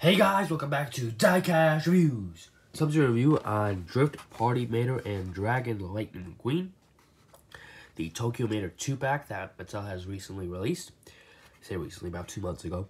Hey guys, welcome back to Diecast Reviews. Subject review on Drift Party Mater and Dragon Lightning McQueen, The Tokyo Mater 2-pack that Mattel has recently released. I say recently, about two months ago.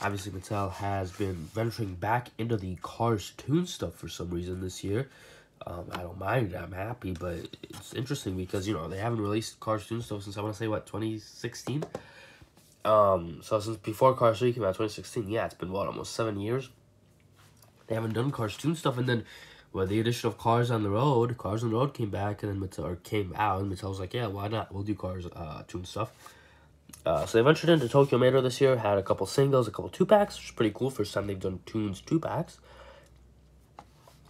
Obviously, Mattel has been venturing back into the Cars Toon stuff for some reason this year. Um, I don't mind, I'm happy, but it's interesting because, you know, they haven't released Cars Toon stuff since, I want to say, what, 2016? Um, so since before Cars 3 came out, 2016, yeah, it's been, what, almost seven years? They haven't done Cars Toon stuff, and then with the addition of Cars on the Road, Cars on the Road came back, and then Mattel, or came out, and Mattel was like, yeah, why not? We'll do Cars uh, stuff. Uh, so they ventured into Tokyo Mater this year, had a couple singles, a couple two-packs, which is pretty cool. First time they've done Toons two-packs.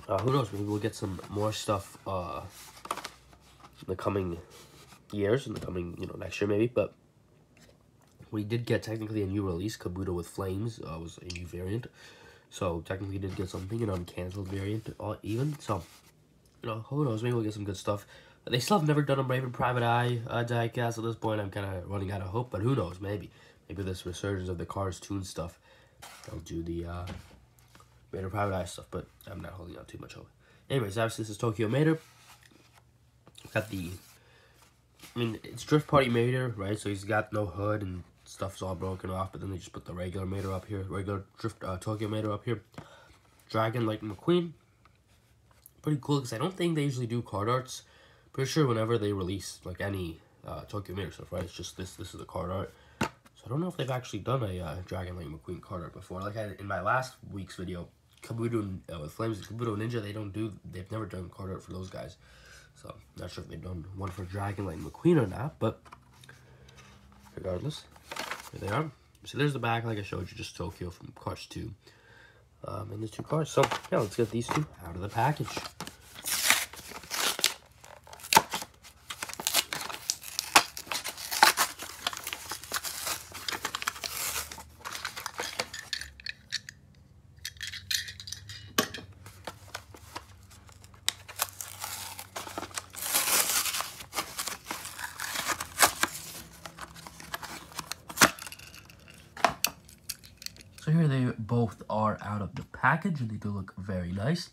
Uh, who knows, maybe we'll get some more stuff uh, in the coming years, in the coming, you know, next year maybe, but we did get technically a new release, Kabuto with Flames uh, was a new variant. So technically did get something, an uncancelled variant uh, even. So, you know, who knows, maybe we'll get some good stuff. They still have never done a Raven Private Eye uh, diecast at this point. I'm kind of running out of hope, but who knows, maybe. Maybe this resurgence of the Cars Toon stuff, they'll do the uh, Mater Private Eye stuff, but I'm not holding out too much hope. Anyways, obviously this is Tokyo Mater. Got the, I mean, it's Drift Party Mater, right? So he's got no hood and stuff's all broken off, but then they just put the regular Mater up here, regular Drift uh, Tokyo Mater up here. Dragon like McQueen. Pretty cool, because I don't think they usually do card arts. Pretty sure whenever they release, like, any uh, Tokyo Mater stuff, right, it's just this, this is the card art. So I don't know if they've actually done a uh, Dragon Light McQueen card art before. Like I, in my last week's video, Kabuto uh, with Flames and Kabuto Ninja, they don't do, they've never done card art for those guys. So, not sure if they've done one for Dragon Light McQueen or not, but regardless, here they are. So there's the back, like I showed you, just Tokyo from Cars 2. Um, and the two cars. So, yeah, let's get these two out of the package. So here they both are out of the package, and they do look very nice.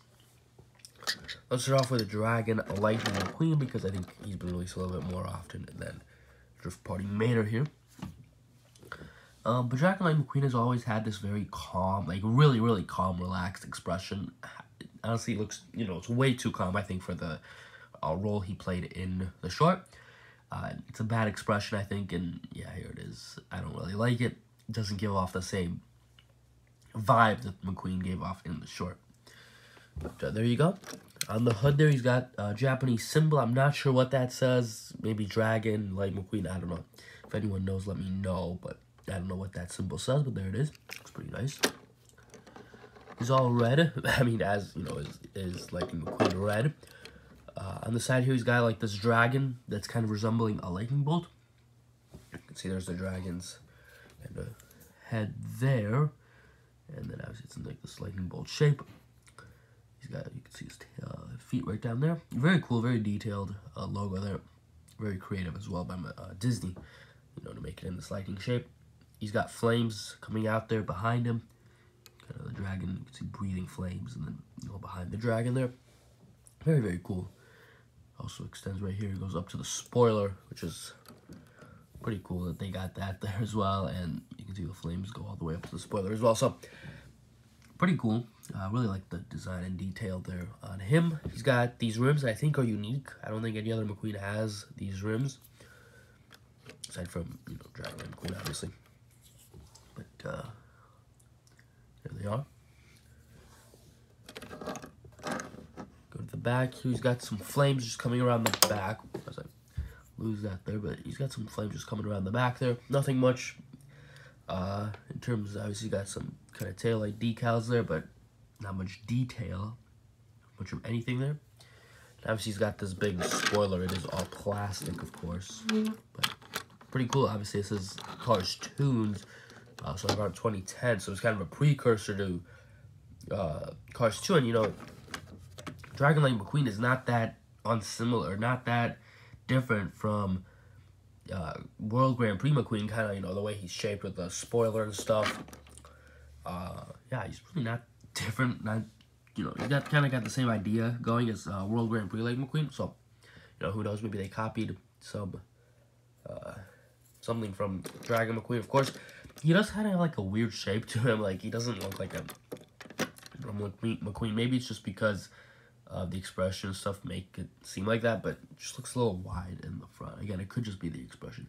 Let's start off with the Dragon Lightning McQueen, because I think he's been released a little bit more often than Drift Party Mater here. Um, but Dragon Lightning McQueen has always had this very calm, like really, really calm, relaxed expression. Honestly, looks, you know, it's way too calm, I think, for the uh, role he played in the short. Uh, it's a bad expression, I think, and yeah, here it is. I don't really like it. It doesn't give off the same vibe that McQueen gave off in the short. Uh, there you go. On the hood there, he's got a Japanese symbol. I'm not sure what that says. Maybe Dragon, Light McQueen. I don't know. If anyone knows, let me know. But I don't know what that symbol says, but there it is. Looks pretty nice. He's all red. I mean, as, you know, is, is Lightning McQueen red. Uh, on the side here, he's got, like, this dragon that's kind of resembling a lightning bolt. You can see there's the dragon's and the head there. And then obviously it's in like this lightning bolt shape. He's got, you can see his uh, feet right down there. Very cool, very detailed uh, logo there. Very creative as well by uh, Disney, you know, to make it in this lightning shape. He's got flames coming out there behind him. Kind of the dragon, you can see breathing flames and then, you know, behind the dragon there. Very, very cool. Also extends right here, goes up to the spoiler, which is pretty cool that they got that there as well. And can see the flames go all the way up to the spoiler as well. So, pretty cool. I uh, really like the design and detail there on him. He's got these rims I think are unique. I don't think any other McQueen has these rims. Aside from, you know, Dragon McQueen, obviously. But, uh, there they are. Go to the back. He's got some flames just coming around the back. As I lose that there, but he's got some flames just coming around the back there. Nothing much uh, in terms of, obviously, got some kind of tail light decals there, but not much detail, much of anything there. And obviously, he's got this big spoiler. It is all plastic, of course, but pretty cool. Obviously, this is Cars Toons, uh, so around 2010, so it's kind of a precursor to uh, Cars 2, and you know, Dragon Light McQueen is not that unsimilar, not that different from uh, World Grand Prix McQueen, kind of, you know, the way he's shaped with the spoiler and stuff. Uh, yeah, he's really not different. Not you know, he got kind of got the same idea going as uh, World Grand Prix Lightning McQueen. So, you know, who knows? Maybe they copied some uh, something from Dragon McQueen. Of course, he does kind of like a weird shape to him. Like he doesn't look like a McQueen. Maybe it's just because uh, the expression and stuff make it seem like that, but just looks a little wide in the front. Again, it could just be the expression.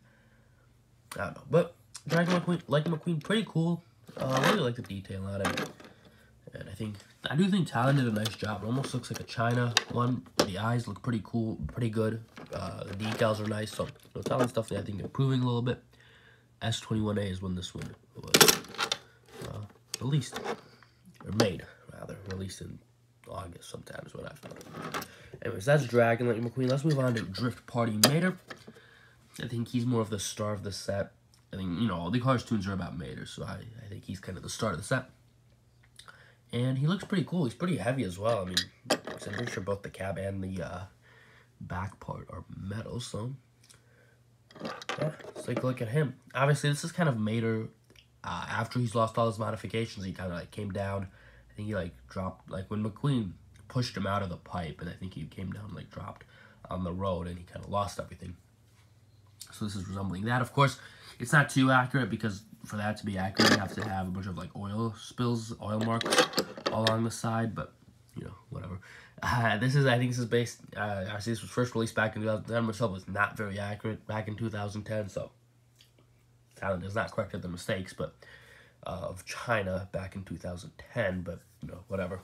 I don't know. But Dragon McQueen, Lightning McQueen, pretty cool. Uh, I really like the detail on it. And I think, I do think Thailand did a nice job. It almost looks like a China one. The eyes look pretty cool, pretty good. Uh, the decals are nice. So, you know, Thailand's definitely, I think, improving a little bit. S21A is when this one was uh, released. Or made, rather. Released in August sometimes, what I've thought. Anyways, that's Dragon Lightning McQueen. Let's move on to Drift Party Mater. I think he's more of the star of the set. I think, you know, all the cartoons are about Mater, so I, I think he's kind of the star of the set. And he looks pretty cool. He's pretty heavy as well. I mean, I'm pretty sure both the cab and the uh, back part are metal, so... Yeah, let's take a look at him. Obviously, this is kind of Mater uh, after he's lost all his modifications. He kind of, like, came down. Think he, like, dropped... Like, when McQueen pushed him out of the pipe, and I think he came down, like, dropped on the road, and he kind of lost everything. So this is resembling that. Of course, it's not too accurate because for that to be accurate, you have to have a bunch of like oil spills, oil marks along the side, but you know, whatever. Uh, this is, I think this is based, uh, actually this was first released back in 2010, myself was not very accurate back in 2010, so Thailand has not corrected the mistakes, but uh, of China back in 2010, but you know, whatever.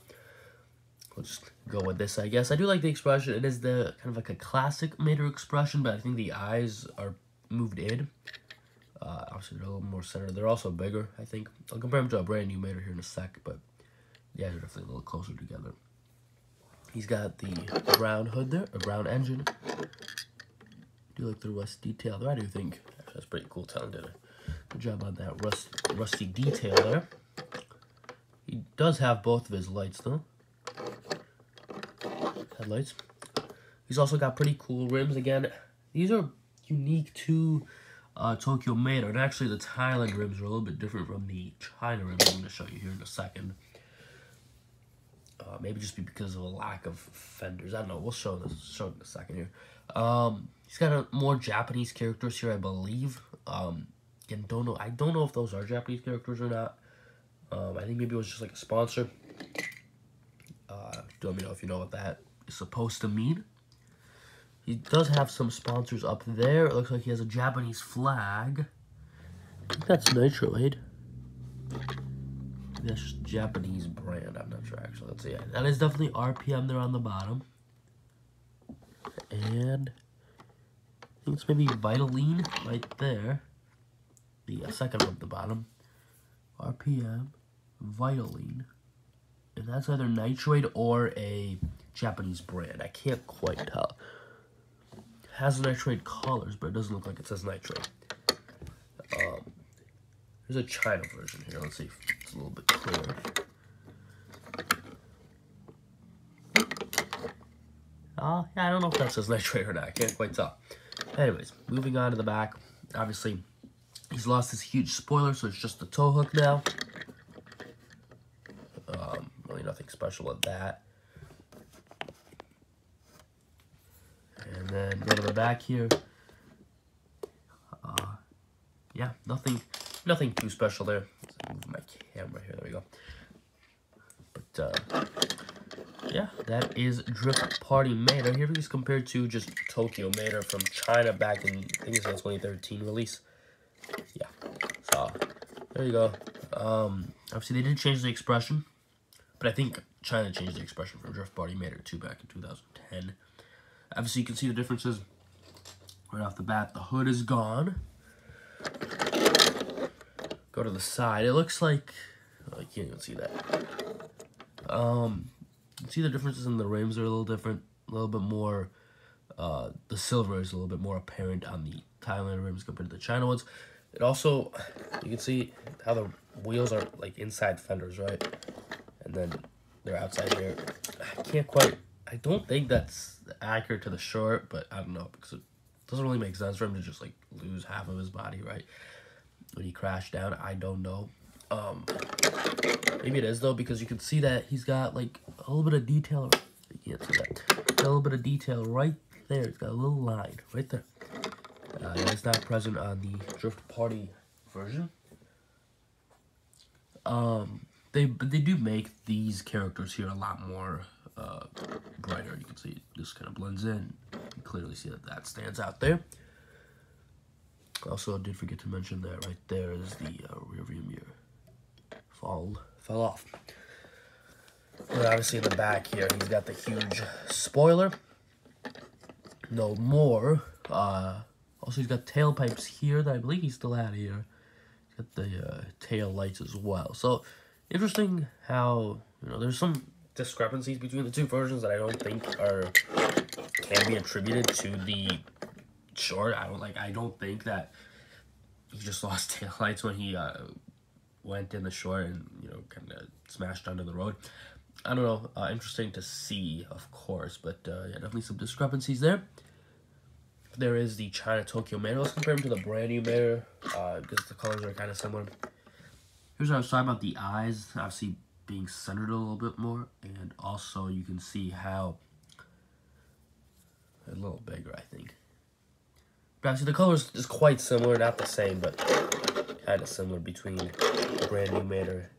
We'll just go with this, I guess. I do like the expression. It is the kind of like a classic Mater expression, but I think the eyes are moved in. Uh, obviously, they're a little more centered. They're also bigger, I think. I'll compare them to a brand new Mater here in a sec, but the eyes are definitely a little closer together. He's got the brown hood there, a brown engine. Do you like the rust detail there? I do think that's pretty cool. A good job on that rust, rusty detail there. He does have both of his lights, though. Headlights. He's also got pretty cool rims. Again, these are unique to uh, Tokyo Mater. And actually, the Thailand rims are a little bit different from the China rims I'm going to show you here in a second. Uh, maybe just be because of a lack of fenders. I don't know. We'll show this show in a second here. Um, he's got a more Japanese characters here, I believe. Um, again, don't know. I don't know if those are Japanese characters or not. Um, I think maybe it was just like a sponsor. Uh, let me know if you know what that is supposed to mean. He does have some sponsors up there. It looks like he has a Japanese flag. I think that's Nitroid. That's just Japanese brand. I'm not sure actually. Let's see. Yeah, that is definitely RPM there on the bottom. And I think it's maybe Vitaline right there. The second one at the bottom. RPM, Vitaline. And that's either Nitroid or a Japanese brand. I can't quite tell has nitrate colors, but it doesn't look like it says nitrate. Um, there's a China version here. Let's see if it's a little bit clearer. Uh, yeah, I don't know if that says nitrate or not. I can't quite tell. Anyways, moving on to the back. Obviously, he's lost his huge spoiler, so it's just the tow hook now. Um, really nothing special with that. And then go to the back here. Uh, yeah, nothing, nothing too special there. Move my camera here. There we go. But uh, yeah, that is Drift Party Mater. Here he's compared to just Tokyo Mater from China back in I think it's a 2013 release. There you go. Um, obviously they didn't change the expression, but I think China changed the expression from Drift Party Mater 2 back in 2010. Obviously, you can see the differences right off the bat. The hood is gone. Go to the side. It looks like... Oh, you can't even see that. Um, see the differences in the rims are a little different. A little bit more... Uh, the silver is a little bit more apparent on the Thailand rims compared to the China ones. It also, you can see how the wheels are like inside fenders, right? And then they're outside here. I can't quite I don't think that's accurate to the short, but I don't know because it doesn't really make sense for him to just like lose half of his body, right? When he crashed down, I don't know. Um, Maybe it is though, because you can see that he's got like a little bit of detail. You can't see that. A little bit of detail right there. It's got a little line right there. Uh, not present on the Drift Party version. Um, they they do make these characters here a lot more uh, brighter. You can see it just kind of blends in. You clearly see that that stands out there. Also, I did forget to mention that right there is the uh, rear view mirror. Fall fell off. And obviously in the back here, he's got the huge spoiler. No more. Uh, also, he's got tailpipes here that I believe he still had here. He's got the uh, tail lights as well. So, interesting how, you know, there's some discrepancies between the two versions that I don't think are can be attributed to the short. I don't like. I don't think that he just lost tail lights when he uh, went in the short and you know kind of smashed under the road. I don't know. Uh, interesting to see, of course, but uh, yeah, definitely some discrepancies there. There is the China Tokyo Mater. Let's compare them to the brand new Mater uh, because the colors are kind of similar. Here's what I was talking about the eyes, obviously being centered a little bit more, and also you can see how a little bigger, I think. But actually, the colors is quite similar, not the same, but kind of similar between the brand new Mater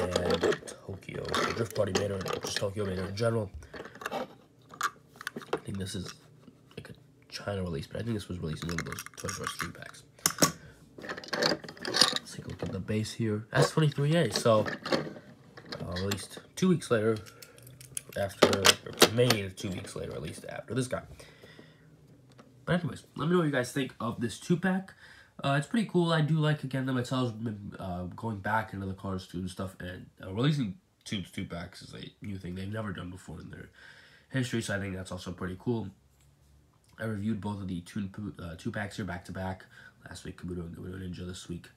and Tokyo, Drift Party Mater, just Tokyo Mater in general. I think this is China release, but I think this was released in one of those Toys R Us 3 packs. Let's take a look at the base here. S23A, so uh, released two weeks later, after, made two weeks later, at least after this guy. But anyways, let me know what you guys think of this two-pack. Uh, it's pretty cool. I do like, again, that Mattel's been uh, going back into the Cars Toon and stuff, and uh, releasing two two packs is a new thing they've never done before in their history, so I think that's also pretty cool. I reviewed both of the two, uh, two packs here back to back. Last week, Kabuto and Kabuto Ninja. This week,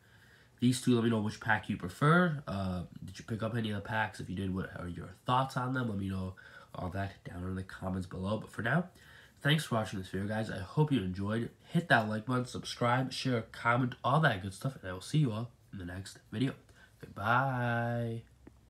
these two. Let me know which pack you prefer. Uh, did you pick up any of the packs? If you did, what are your thoughts on them? Let me know all that down in the comments below. But for now, thanks for watching this video, guys. I hope you enjoyed. Hit that like button, subscribe, share, comment, all that good stuff, and I will see you all in the next video. Goodbye.